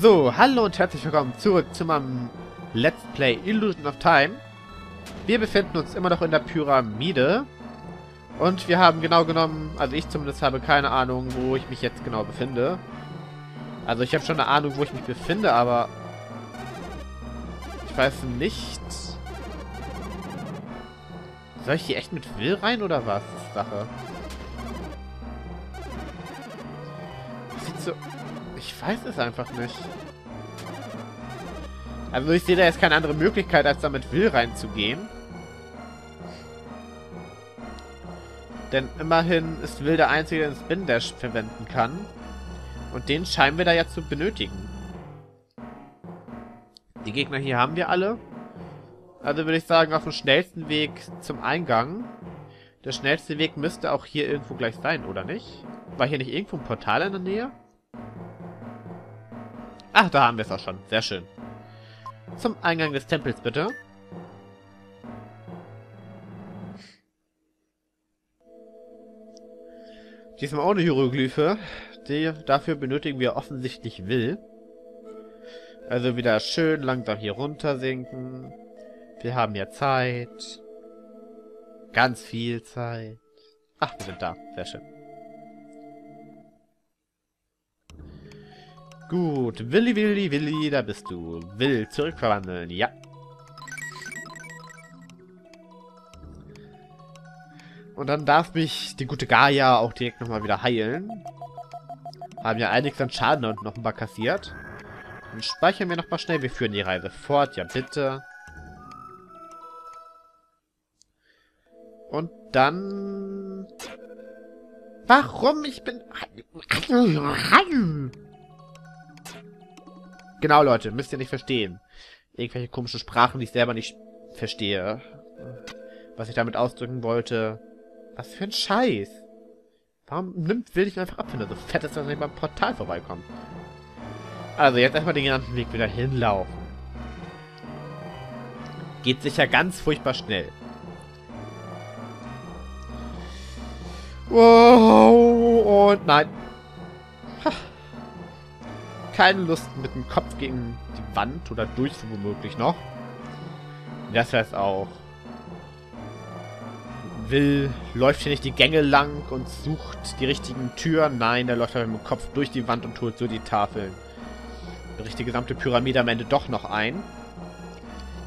So, hallo und herzlich willkommen zurück zu meinem Let's Play Illusion of Time. Wir befinden uns immer noch in der Pyramide. Und wir haben genau genommen, also ich zumindest habe keine Ahnung, wo ich mich jetzt genau befinde. Also ich habe schon eine Ahnung, wo ich mich befinde, aber ich weiß nicht. Soll ich hier echt mit Will rein oder was? Das ist Sache. Sieht so... Ich weiß es einfach nicht. Also ich sehe da jetzt keine andere Möglichkeit, als da mit Will reinzugehen. Denn immerhin ist Will der Einzige, der den Spin Dash verwenden kann. Und den scheinen wir da ja zu benötigen. Die Gegner hier haben wir alle. Also würde ich sagen, auf dem schnellsten Weg zum Eingang. Der schnellste Weg müsste auch hier irgendwo gleich sein, oder nicht? War hier nicht irgendwo ein Portal in der Nähe? Ach, da haben wir es auch schon. Sehr schön. Zum Eingang des Tempels, bitte. Diesmal ohne Hieroglyphe. Die, dafür benötigen wir offensichtlich Will. Also wieder schön langsam hier runter sinken. Wir haben ja Zeit. Ganz viel Zeit. Ach, wir sind da. Sehr schön. Gut. Willi, Willi, Willi, da bist du. Will, zurückverwandeln. Ja. Und dann darf mich die gute Gaia auch direkt nochmal wieder heilen. Haben ja einiges an Schaden und noch ein paar kassiert. Dann speichern wir nochmal schnell. Wir führen die Reise fort. Ja, bitte. Und dann... Warum? Ich bin... Genau, Leute. Müsst ihr nicht verstehen. Irgendwelche komischen Sprachen, die ich selber nicht verstehe. Was ich damit ausdrücken wollte. Was für ein Scheiß. Warum nimmt Will ich einfach ab, wenn er so fett ist, dass er nicht beim Portal vorbeikommt? Also jetzt erstmal den ganzen Weg wieder hinlaufen. Geht sicher ganz furchtbar schnell. Wow, und nein. Keine Lust mit dem Kopf gegen die Wand oder durch womöglich noch. Das heißt auch. Will läuft hier nicht die Gänge lang und sucht die richtigen Türen. Nein, der läuft halt mit dem Kopf durch die Wand und holt so die Tafeln. Bricht die gesamte Pyramide am Ende doch noch ein.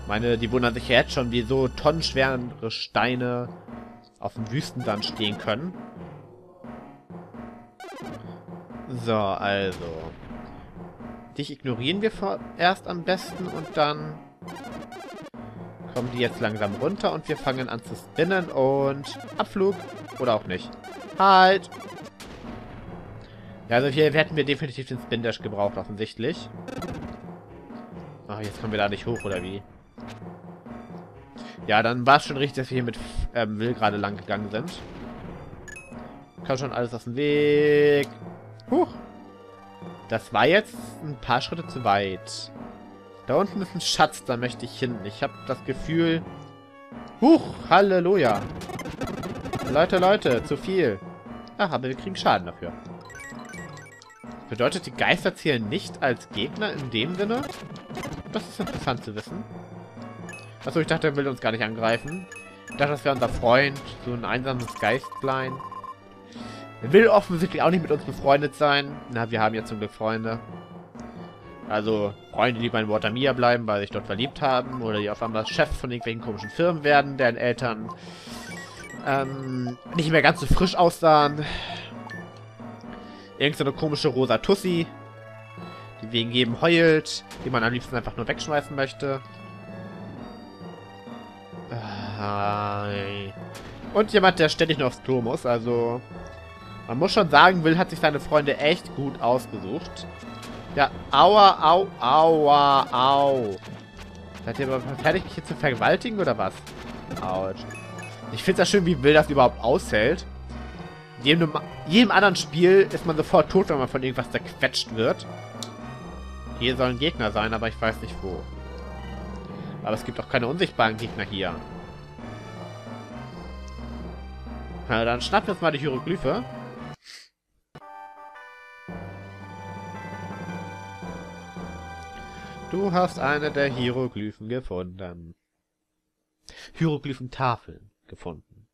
Ich meine, die wundern sich ja jetzt schon, wie so tonnenschwere Steine auf dem Wüstensand stehen können. So, also. Dich ignorieren wir vorerst am besten und dann kommen die jetzt langsam runter und wir fangen an zu spinnen und Abflug. Oder auch nicht. Halt! Ja, also hier hätten wir definitiv den Spin Dash gebraucht, offensichtlich. Ach, jetzt kommen wir da nicht hoch, oder wie? Ja, dann war es schon richtig, dass wir hier mit ähm, Will gerade lang gegangen sind. Kann schon alles aus dem Weg. Huch. Das war jetzt ein paar Schritte zu weit. Da unten ist ein Schatz, da möchte ich hin. Ich habe das Gefühl... Huch, Halleluja. Leute, Leute, zu viel. Ach, aber wir kriegen Schaden dafür. Bedeutet, die Geister zählen nicht als Gegner in dem Sinne? Das ist interessant zu wissen. Achso, ich dachte, er will uns gar nicht angreifen. Ich dachte, das wäre unser Freund. So ein einsames Geistlein. Will offensichtlich auch nicht mit uns befreundet sein. Na, wir haben ja zum Glück Freunde. Also Freunde, die bei Watermia bleiben, weil sich dort verliebt haben. Oder die auf einmal Chef von irgendwelchen komischen Firmen werden, deren Eltern ähm, nicht mehr ganz so frisch aussahen. Irgend so eine komische rosa Tussi, die wegen jedem heult, die man am liebsten einfach nur wegschmeißen möchte. Und jemand, der ständig nur aufs Klo muss, also... Man muss schon sagen, Will hat sich seine Freunde echt gut ausgesucht. Ja, aua, au, aua, au. Seid ihr aber fertig, mich hier zu vergewaltigen, oder was? Autsch. Ich finde es ja schön, wie Will das überhaupt aushält. In jedem, jedem anderen Spiel ist man sofort tot, wenn man von irgendwas zerquetscht wird. Hier sollen Gegner sein, aber ich weiß nicht wo. Aber es gibt auch keine unsichtbaren Gegner hier. Na, dann schnappen wir uns mal die Du hast eine der Hieroglyphen gefunden. Hieroglyphentafeln gefunden.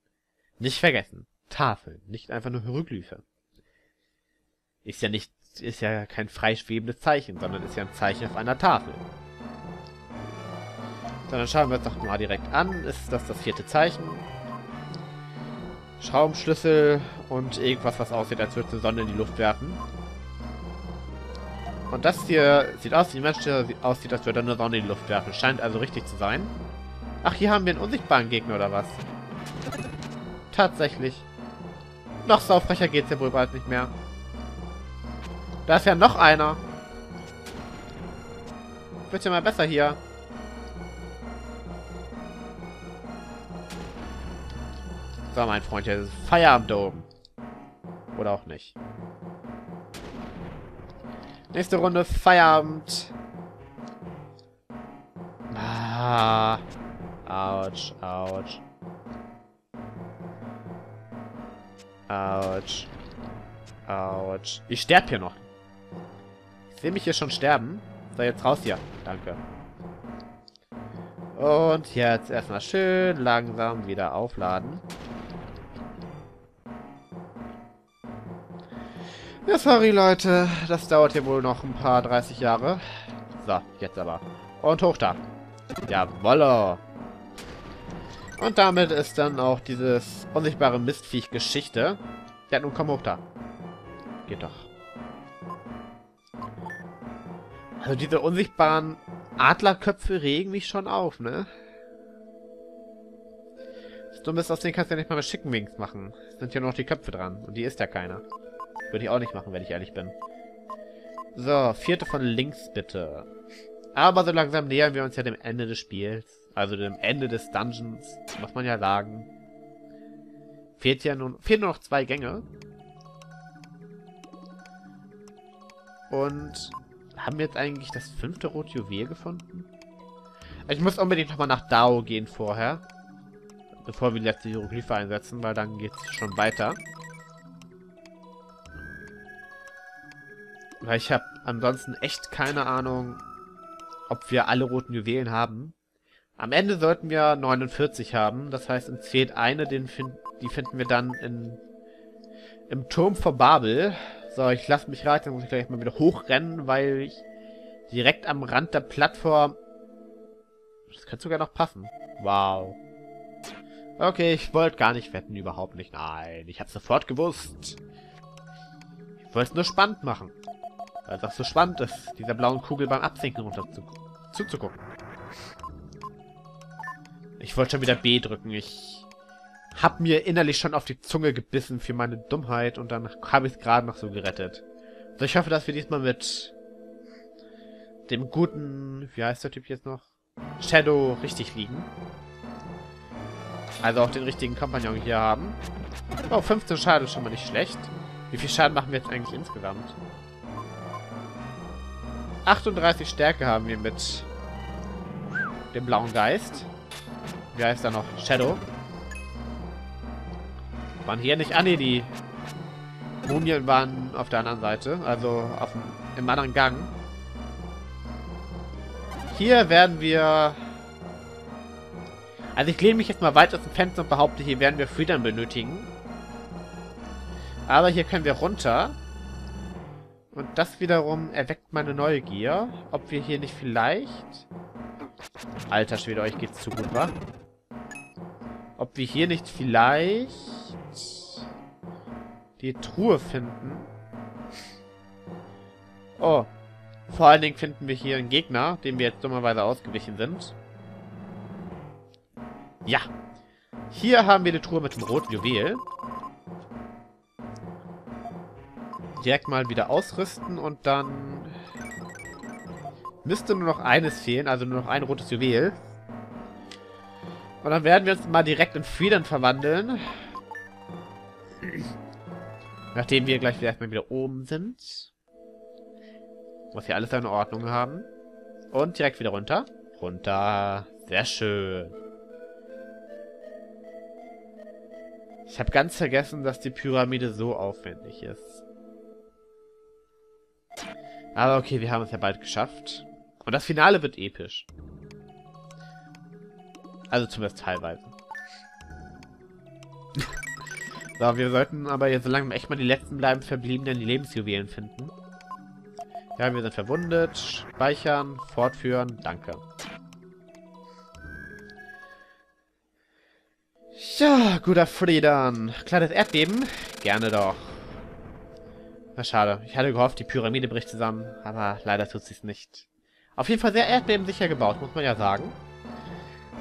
Nicht vergessen. Tafeln, nicht einfach nur Hieroglyphe. Ist ja nicht, ist ja kein freischwebendes Zeichen, sondern ist ja ein Zeichen auf einer Tafel. So, dann schauen wir uns doch mal direkt an. Ist das das vierte Zeichen? Schraubenschlüssel und irgendwas, was aussieht, als würde eine Sonne in die Luft werfen. Und das hier sieht aus, wie ein Mensch aussieht, als würde eine Sonne in die Luft werfen. Scheint also richtig zu sein. Ach, hier haben wir einen unsichtbaren Gegner, oder was? Tatsächlich. Noch saufrecher geht's ja wohl bald nicht mehr. Da ist ja noch einer. Wird ja mal besser hier. So, mein Freund, jetzt ist Feierabend oben. Oder auch nicht. Nächste Runde Feierabend. Ah. Autsch, ouch. Autsch. Autsch. Ich sterbe hier noch. Ich sehe mich hier schon sterben. So, jetzt raus hier. Danke. Und jetzt erstmal schön langsam wieder aufladen. Ja, sorry Leute. Das dauert hier wohl noch ein paar 30 Jahre. So, jetzt aber. Und hoch da. Jawolle. Und damit ist dann auch dieses unsichtbare Mistviech Geschichte. Ja, nun komm hoch da. Geht doch. Also diese unsichtbaren Adlerköpfe regen mich schon auf, ne? Das Dumme ist, aus denen kannst du ja nicht mal mit Wings machen. Sind ja nur noch die Köpfe dran. Und die ist ja keiner. Würde ich auch nicht machen, wenn ich ehrlich bin. So, vierte von links bitte. Aber so langsam nähern wir uns ja dem Ende des Spiels. Also dem Ende des Dungeons, muss man ja sagen. Fehlt ja nun, fehlen nur noch zwei Gänge. Und haben wir jetzt eigentlich das fünfte Rote Juwel gefunden? Ich muss unbedingt nochmal nach Dao gehen vorher. Bevor wir die letzte Hieroglyphe einsetzen, weil dann geht es schon weiter. Weil ich habe ansonsten echt keine Ahnung, ob wir alle roten Juwelen haben. Am Ende sollten wir 49 haben. Das heißt, uns fehlt eine, den find, die finden wir dann in, im Turm vor Babel. So, ich lasse mich reiten, dann muss ich gleich mal wieder hochrennen, weil ich direkt am Rand der Plattform... Das könnte sogar noch passen. Wow. Okay, ich wollte gar nicht wetten, überhaupt nicht. Nein, ich habe sofort gewusst. Ich wollte es nur spannend machen. Weil auch so spannend ist, dieser blauen Kugel beim Absinken runter zu, zuzugucken. Ich wollte schon wieder B drücken. Ich hab mir innerlich schon auf die Zunge gebissen für meine Dummheit und dann habe ich es gerade noch so gerettet. Also ich hoffe, dass wir diesmal mit dem guten, wie heißt der Typ jetzt noch? Shadow richtig liegen. Also auch den richtigen Kompagnon hier haben. Oh, 15 Schaden ist schon mal nicht schlecht. Wie viel Schaden machen wir jetzt eigentlich insgesamt? 38 Stärke haben wir mit dem blauen Geist. Wie heißt er noch? Shadow. Waren hier nicht... Ah, nee, die Mumien waren auf der anderen Seite. Also auf dem, im anderen Gang. Hier werden wir... Also ich lehne mich jetzt mal weit aus dem Fenster und behaupte, hier werden wir Freedom benötigen. Aber hier können wir runter. Und das wiederum erweckt meine Neugier, ob wir hier nicht vielleicht... Alter Schwede, euch geht's zu gut, wa? Ob wir hier nicht vielleicht die Truhe finden. Oh. Vor allen Dingen finden wir hier einen Gegner, dem wir jetzt dummerweise ausgewichen sind. Ja. Hier haben wir die Truhe mit dem roten Juwel. Direkt mal wieder ausrüsten und dann müsste nur noch eines fehlen, also nur noch ein rotes Juwel. Und dann werden wir uns mal direkt in Frieden verwandeln. Nachdem wir gleich erstmal wieder oben sind. Muss hier alles seine Ordnung haben. Und direkt wieder runter. Runter. Sehr schön. Ich habe ganz vergessen, dass die Pyramide so aufwendig ist. Aber okay, wir haben es ja bald geschafft. Und das Finale wird episch. Also zumindest teilweise. so, wir sollten aber jetzt so lange echt mal die letzten bleiben verbliebenen Lebensjuwelen finden. Ja, wir sind verwundet. Speichern, fortführen. Danke. Ja, guter Friedan. Kleines Erdbeben? Gerne doch. Na schade. Ich hatte gehofft, die Pyramide bricht zusammen, aber leider tut sie es nicht. Auf jeden Fall sehr erdbebensicher gebaut, muss man ja sagen.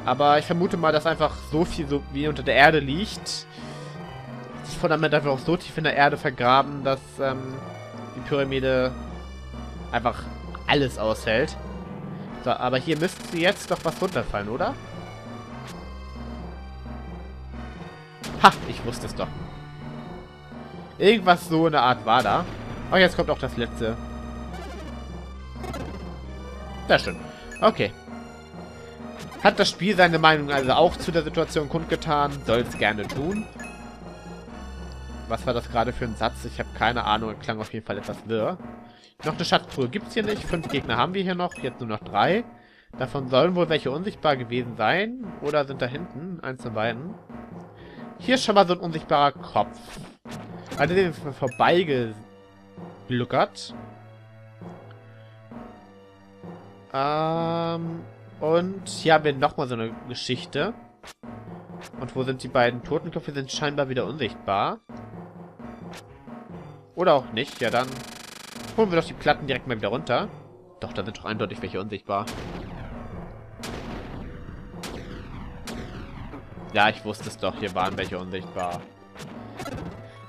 Aber ich vermute mal, dass einfach so viel so wie unter der Erde liegt. Das Fundament einfach auch so tief in der Erde vergraben, dass ähm, die Pyramide einfach alles aushält. So, aber hier müsste jetzt doch was runterfallen, oder? Ha, ich wusste es doch. Irgendwas so in der Art war da. Oh, jetzt kommt auch das letzte. Sehr schön. Okay. Hat das Spiel seine Meinung also auch zu der Situation kundgetan? Soll es gerne tun. Was war das gerade für ein Satz? Ich habe keine Ahnung. Klang auf jeden Fall etwas wirr. Noch eine Schatztruhe gibt es hier nicht. Fünf Gegner haben wir hier noch. Jetzt nur noch drei. Davon sollen wohl welche unsichtbar gewesen sein. Oder sind da hinten? Eins von beiden. Hier ist schon mal so ein unsichtbarer Kopf. Also den ist vorbeigegluckert. Ähm, und hier haben wir nochmal so eine Geschichte. Und wo sind die beiden Totenköpfe? Sind scheinbar wieder unsichtbar. Oder auch nicht. Ja, dann holen wir doch die Platten direkt mal wieder runter. Doch, da sind doch eindeutig welche unsichtbar. Ja, ich wusste es doch. Hier waren welche unsichtbar.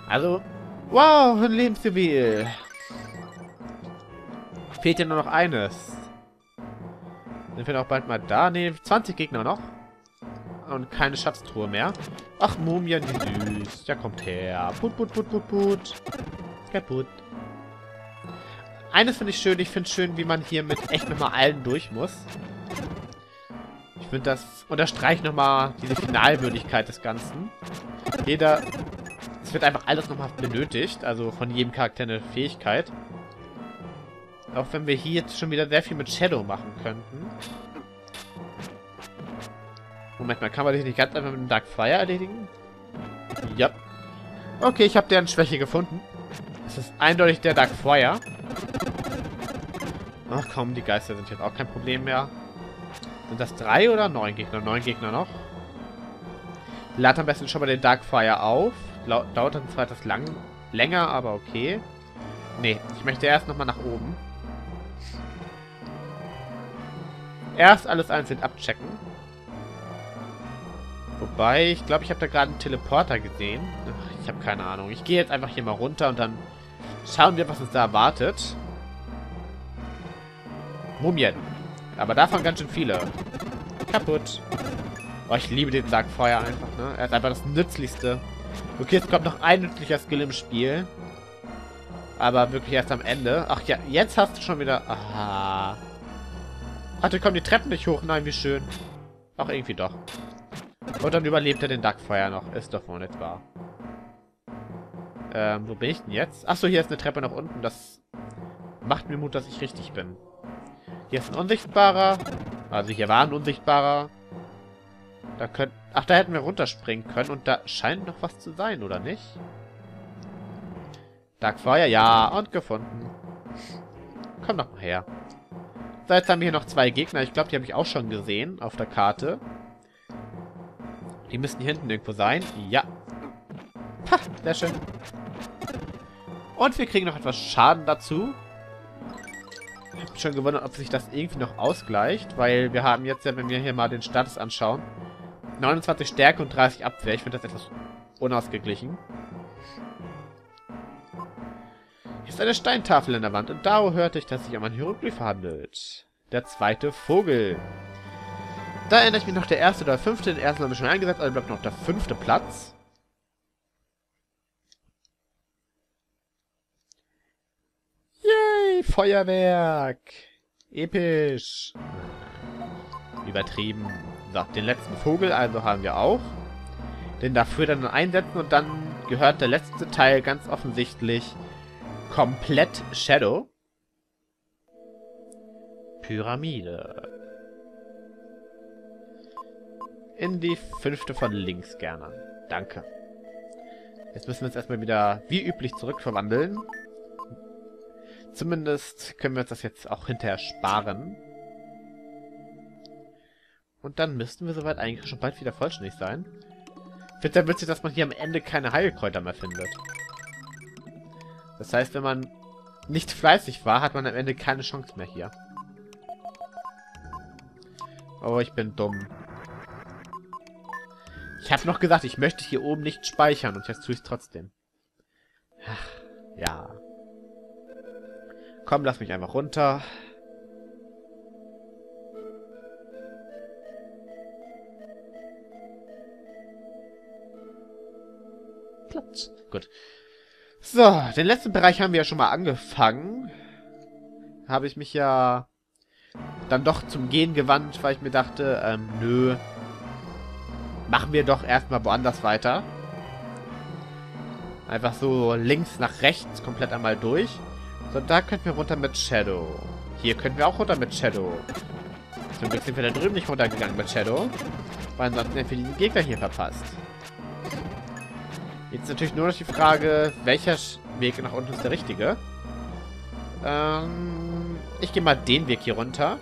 Also, wow, ein Lebensjuwel. Fehlt ja nur noch eines. Sind wir noch bald mal da? Ne, 20 Gegner noch. Und keine Schatztruhe mehr. Ach, Mumien, wie süß. Der kommt her. Put, put, put, put, put. Kaputt. Eines finde ich schön. Ich finde schön, wie man hier mit echt nochmal allen durch muss finde, das unterstreicht nochmal diese Finalwürdigkeit des Ganzen. Jeder... Wird einfach alles nochmal benötigt. Also von jedem Charakter eine Fähigkeit. Auch wenn wir hier jetzt schon wieder sehr viel mit Shadow machen könnten. Moment mal, kann man dich nicht ganz einfach mit dem Dark Fire erledigen? Ja. Okay, ich habe deren Schwäche gefunden. Es ist eindeutig der Dark Fire. Ach komm, die Geister sind jetzt auch kein Problem mehr. Sind das drei oder neun Gegner? Neun Gegner noch. Lad am besten schon mal den Darkfire auf. Dauert dann zwar etwas lang, länger, aber okay. Nee, ich möchte erst nochmal nach oben. Erst alles einzeln abchecken. Wobei, ich glaube, ich habe da gerade einen Teleporter gesehen. Ach, ich habe keine Ahnung. Ich gehe jetzt einfach hier mal runter und dann schauen wir, was uns da erwartet. Mumien. Aber davon ganz schön viele. Kaputt. Oh, ich liebe den Darkfire einfach, ne? Er ist einfach das Nützlichste. Okay, es kommt noch ein nützlicher Skill im Spiel. Aber wirklich erst am Ende. Ach ja, jetzt hast du schon wieder... Aha. Warte, kommen die Treppen nicht hoch. Nein, wie schön. Ach, irgendwie doch. Und dann überlebt er den Darkfire noch. Ist doch wohl nicht wahr. Ähm, wo bin ich denn jetzt? Achso, hier ist eine Treppe nach unten. Das macht mir Mut, dass ich richtig bin. Hier ist ein Unsichtbarer. Also hier war ein Unsichtbarer. Da können... Ach, da hätten wir runterspringen können. Und da scheint noch was zu sein, oder nicht? Darkfire, ja. Und gefunden. Komm doch mal her. So, jetzt haben wir hier noch zwei Gegner. Ich glaube, die habe ich auch schon gesehen auf der Karte. Die müssten hier hinten irgendwo sein. Ja. Ha, sehr schön. Und wir kriegen noch etwas Schaden dazu habe mich schon gewundert, ob sich das irgendwie noch ausgleicht, weil wir haben jetzt ja, wenn wir hier mal den Status anschauen, 29 Stärke und 30 Abwehr. Ich finde das etwas unausgeglichen. Hier ist eine Steintafel in der Wand und da hörte ich, dass sich um ein Hieroglyph handelt. Der zweite Vogel. Da erinnere ich mich noch, der erste oder fünfte. Den ersten haben wir schon eingesetzt, also bleibt noch der fünfte Platz. Feuerwerk! Episch! Übertrieben. So, den letzten Vogel also haben wir auch. Den dafür dann einsetzen und dann gehört der letzte Teil ganz offensichtlich komplett Shadow. Pyramide. In die fünfte von links gerne. Danke. Jetzt müssen wir uns erstmal wieder wie üblich zurückverwandeln. Zumindest können wir uns das jetzt auch hinterher sparen. Und dann müssten wir soweit eigentlich schon bald wieder vollständig sein. Wird sehr witzig, dass man hier am Ende keine Heilkräuter mehr findet. Das heißt, wenn man nicht fleißig war, hat man am Ende keine Chance mehr hier. Oh, ich bin dumm. Ich habe noch gesagt, ich möchte hier oben nicht speichern und jetzt tue ich es trotzdem. Ach, ja. Komm, lass mich einfach runter. Platz. Gut. So, den letzten Bereich haben wir ja schon mal angefangen. Habe ich mich ja dann doch zum Gehen gewandt, weil ich mir dachte, ähm, nö. Machen wir doch erstmal woanders weiter. Einfach so links nach rechts komplett einmal durch. So, da könnten wir runter mit Shadow. Hier könnten wir auch runter mit Shadow. Zum Glück sind wir da drüben nicht runtergegangen mit Shadow. Weil ansonsten hätten wir diesen Gegner hier verpasst. Jetzt natürlich nur noch die Frage, welcher Weg nach unten ist der richtige. Ähm, ich gehe mal den Weg hier runter.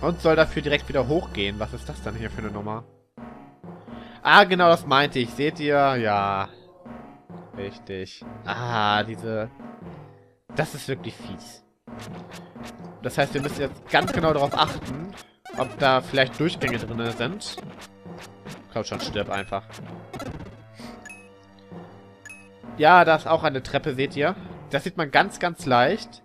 Und soll dafür direkt wieder hochgehen. Was ist das dann hier für eine Nummer? Ah, genau, das meinte ich. Seht ihr? Ja. Richtig. Ah, diese... Das ist wirklich fies. Das heißt, wir müssen jetzt ganz genau darauf achten, ob da vielleicht Durchgänge drin sind. Komm schon, stirb einfach. Ja, da ist auch eine Treppe, seht ihr? Das sieht man ganz, ganz leicht.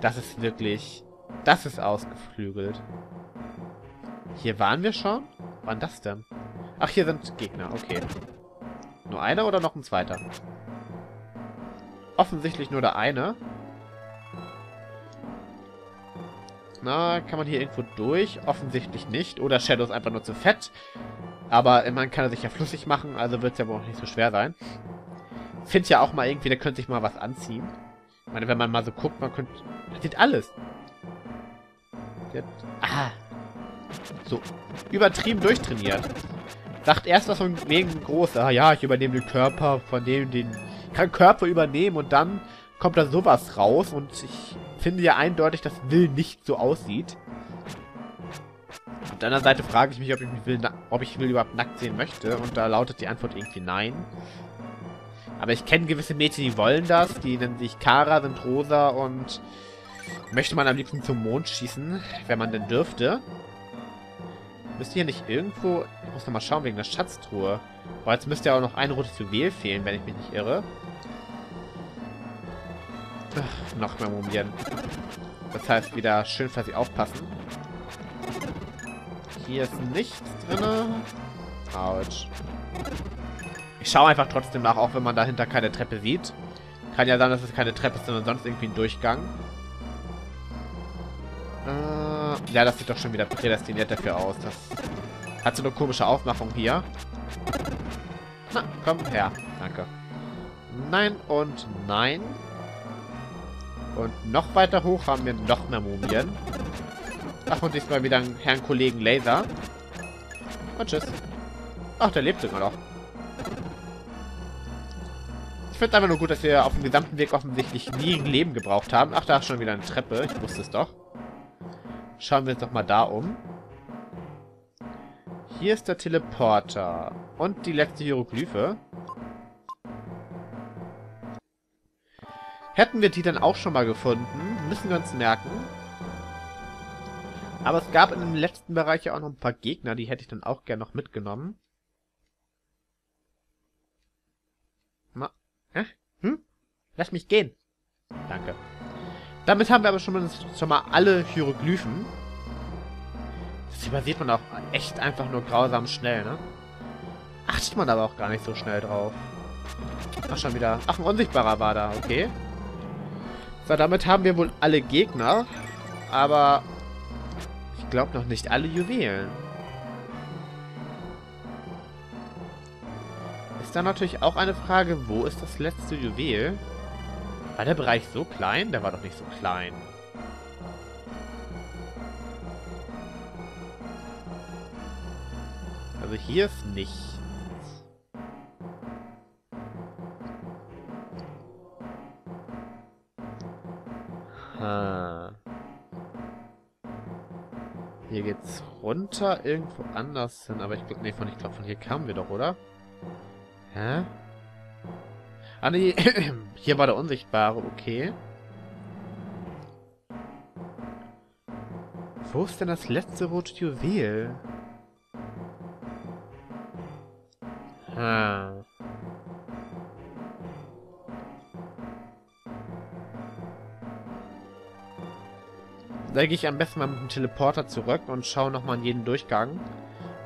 Das ist wirklich... Das ist ausgeflügelt. Hier waren wir schon? Wann das denn? Ach, hier sind Gegner. Okay. Nur einer oder noch ein zweiter? Offensichtlich nur der eine. Na, kann man hier irgendwo durch? Offensichtlich nicht. Oder Shadow ist einfach nur zu fett. Aber immerhin kann er sich ja flüssig machen, also wird es ja wohl auch nicht so schwer sein. Finde ja auch mal irgendwie, der könnte sich mal was anziehen. Ich meine, wenn man mal so guckt, man könnte... Das sieht alles. Der, ah. So. Übertrieben durchtrainiert. Sagt erst was von wegen groß. Ah ja, ich übernehme den Körper von dem, den... Ich kann Körper übernehmen und dann kommt da sowas raus und ich finde ja eindeutig, dass Will nicht so aussieht. Auf der anderen Seite frage ich mich, ob ich, Will, ob ich Will überhaupt nackt sehen möchte. Und da lautet die Antwort irgendwie nein. Aber ich kenne gewisse Mädchen, die wollen das. Die nennen sich Kara, sind rosa und möchte man am liebsten zum Mond schießen, wenn man denn dürfte. Müsste hier nicht irgendwo... Ich muss nochmal schauen wegen der Schatztruhe. Aber jetzt müsste ja auch noch ein rotes Juwel fehlen, wenn ich mich nicht irre. Noch mehr Mumien. Das heißt, wieder schön für aufpassen. Hier ist nichts drin. Autsch. Ich schaue einfach trotzdem nach, auch wenn man dahinter keine Treppe sieht. Kann ja sein, dass es keine Treppe ist, sondern sonst irgendwie ein Durchgang. Äh, ja, das sieht doch schon wieder prädestiniert dafür aus. Das hat so eine komische Aufmachung hier. Na, komm her. Danke. Nein und nein. Und noch weiter hoch haben wir noch mehr Mumien. Ach, und diesmal wieder einen Herrn Kollegen Laser. Und tschüss. Ach, der lebt sogar noch. Ich finde einfach nur gut, dass wir auf dem gesamten Weg offensichtlich nie ein Leben gebraucht haben. Ach, da ist schon wieder eine Treppe. Ich wusste es doch. Schauen wir uns doch mal da um. Hier ist der Teleporter. Und die letzte Hieroglyphe. Hätten wir die dann auch schon mal gefunden, müssen wir uns merken. Aber es gab in dem letzten Bereich ja auch noch ein paar Gegner, die hätte ich dann auch gerne noch mitgenommen. Hä? Hm? Lass mich gehen. Danke. Damit haben wir aber schon mal, schon mal alle Hieroglyphen. Das übersieht man auch echt einfach nur grausam schnell, ne? Achtet man aber auch gar nicht so schnell drauf. Ach, schon wieder. Ach, ein Unsichtbarer war da, okay. So, damit haben wir wohl alle Gegner. Aber ich glaube noch nicht alle Juwelen. Ist dann natürlich auch eine Frage, wo ist das letzte Juwel? War der Bereich so klein? Der war doch nicht so klein. Also hier ist nichts. Ha. Hier geht's runter irgendwo anders hin, aber ich glaube, nee, von, ich glaube, von hier kamen wir doch, oder? Hä? Ah, nee, hier war der Unsichtbare, okay. Wo ist denn das letzte rote Juwel? Ha. Da gehe ich am besten mal mit dem Teleporter zurück und schaue nochmal in jeden Durchgang.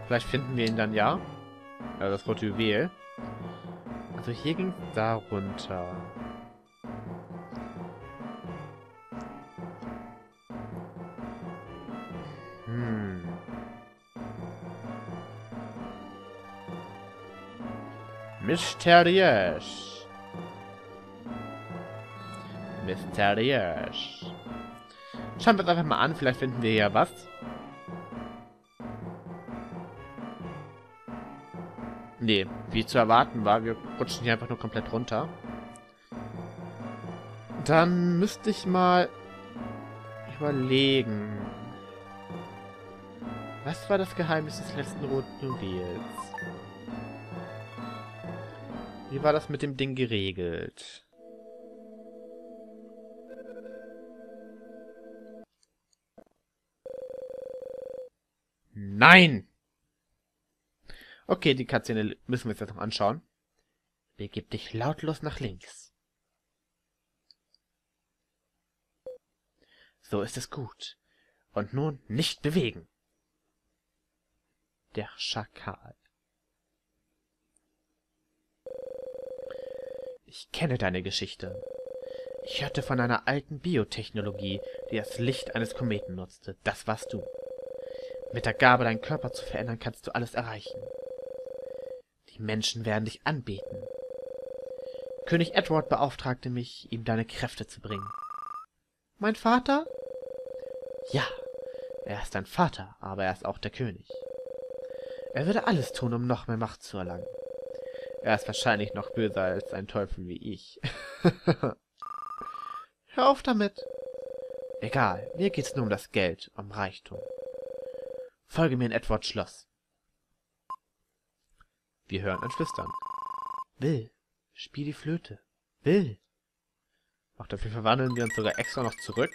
Vielleicht finden wir ihn dann ja. Also das rote Juwel. Also hier ging es da runter. Hm. Mysteriös. Mysteriös. Schauen wir uns einfach mal an, vielleicht finden wir ja was. Nee, wie zu erwarten war, wir rutschen hier einfach nur komplett runter. Dann müsste ich mal überlegen. Was war das Geheimnis des letzten roten Juwels? Wie war das mit dem Ding geregelt? Nein! Okay, die Cutscene müssen wir uns jetzt noch anschauen. Begib dich lautlos nach links. So ist es gut. Und nun nicht bewegen. Der Schakal. Ich kenne deine Geschichte. Ich hörte von einer alten Biotechnologie, die das Licht eines Kometen nutzte. Das warst du. Mit der Gabe, deinen Körper zu verändern, kannst du alles erreichen. Die Menschen werden dich anbeten. König Edward beauftragte mich, ihm deine Kräfte zu bringen. Mein Vater? Ja, er ist dein Vater, aber er ist auch der König. Er würde alles tun, um noch mehr Macht zu erlangen. Er ist wahrscheinlich noch böser als ein Teufel wie ich. Hör auf damit. Egal, mir geht's nur um das Geld, um Reichtum. Folge mir in Edwards Schloss. Wir hören ein Flüstern. Will, spiel die Flöte. Will. Auch dafür verwandeln wir uns sogar extra noch zurück.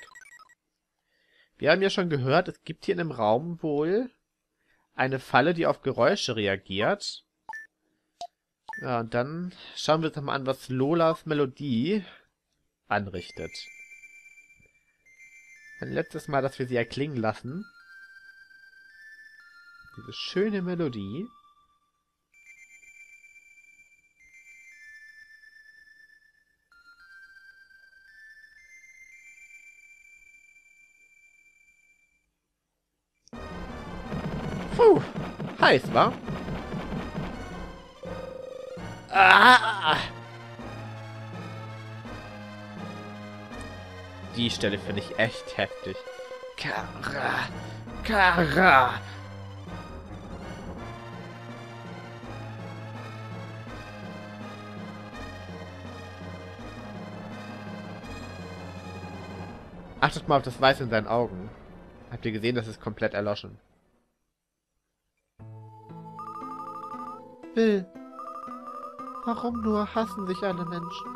Wir haben ja schon gehört, es gibt hier in dem Raum wohl eine Falle, die auf Geräusche reagiert. Ja, und dann schauen wir uns nochmal an, was Lolas Melodie anrichtet. Ein letztes Mal, dass wir sie erklingen lassen. Diese schöne Melodie. Puh, heiß, wa? Ah! Die Stelle finde ich echt heftig. Kara, Kara. Achtet mal auf das Weiß in seinen Augen. Habt ihr gesehen, das ist komplett erloschen. Will. Warum nur hassen sich alle Menschen?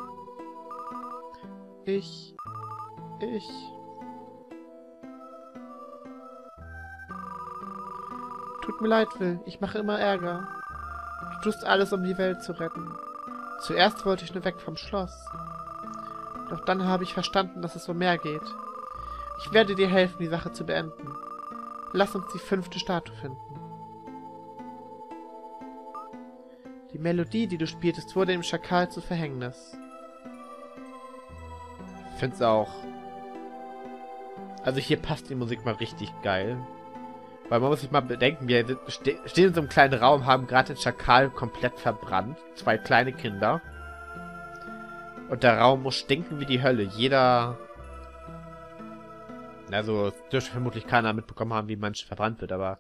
Ich. Ich. Tut mir leid, Will. Ich mache immer Ärger. Du tust alles, um die Welt zu retten. Zuerst wollte ich nur weg vom Schloss. Doch dann habe ich verstanden, dass es um mehr geht. Ich werde dir helfen, die Sache zu beenden. Lass uns die fünfte Statue finden. Die Melodie, die du spieltest, wurde dem Schakal zu Verhängnis. Find's auch. Also hier passt die Musik mal richtig geil. Weil man muss sich mal bedenken, wir ste stehen in so einem kleinen Raum, haben gerade den Schakal komplett verbrannt. Zwei kleine Kinder. Und der Raum muss stinken wie die Hölle. Jeder... Also, es dürfte vermutlich keiner mitbekommen haben, wie manche verbrannt wird, aber...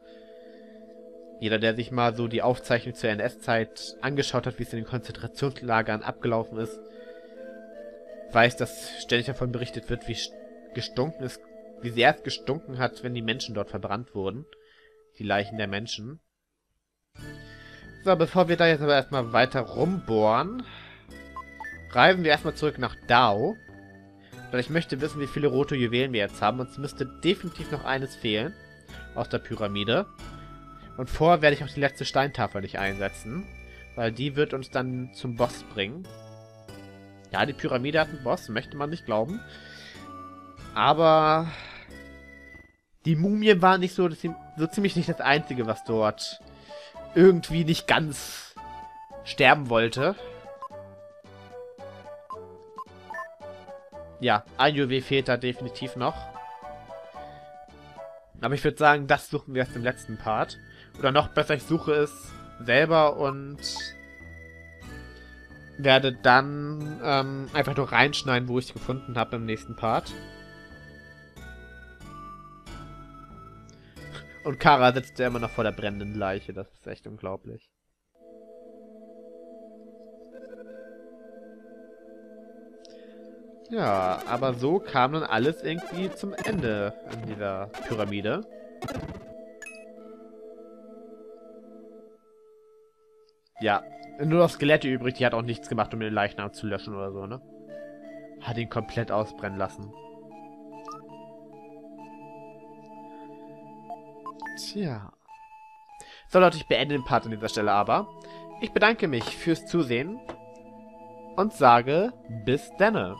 Jeder, der sich mal so die Aufzeichnung zur NS-Zeit angeschaut hat, wie es in den Konzentrationslagern abgelaufen ist, weiß, dass ständig davon berichtet wird, wie gestunken es, wie sehr es gestunken hat, wenn die Menschen dort verbrannt wurden. Die Leichen der Menschen. So, bevor wir da jetzt aber erstmal weiter rumbohren, reisen wir erstmal zurück nach Dao. Weil ich möchte wissen, wie viele rote Juwelen wir jetzt haben. Uns müsste definitiv noch eines fehlen. Aus der Pyramide. Und vorher werde ich auch die letzte Steintafel nicht einsetzen. Weil die wird uns dann zum Boss bringen. Ja, die Pyramide hat einen Boss, möchte man nicht glauben. Aber die Mumie war nicht so, so ziemlich nicht das Einzige, was dort irgendwie nicht ganz sterben wollte. Ja, ein Juwel fehlt da definitiv noch. Aber ich würde sagen, das suchen wir erst im letzten Part. Oder noch besser, ich suche es selber und werde dann ähm, einfach nur reinschneiden, wo ich es gefunden habe im nächsten Part. Und Kara sitzt ja immer noch vor der brennenden Leiche. Das ist echt unglaublich. Ja, aber so kam dann alles irgendwie zum Ende in dieser Pyramide. Ja, nur noch Skelette übrig, die hat auch nichts gemacht, um den Leichnam zu löschen oder so, ne? Hat ihn komplett ausbrennen lassen. Tja. So Leute, ich beende den Part an dieser Stelle aber. Ich bedanke mich fürs Zusehen und sage bis denne.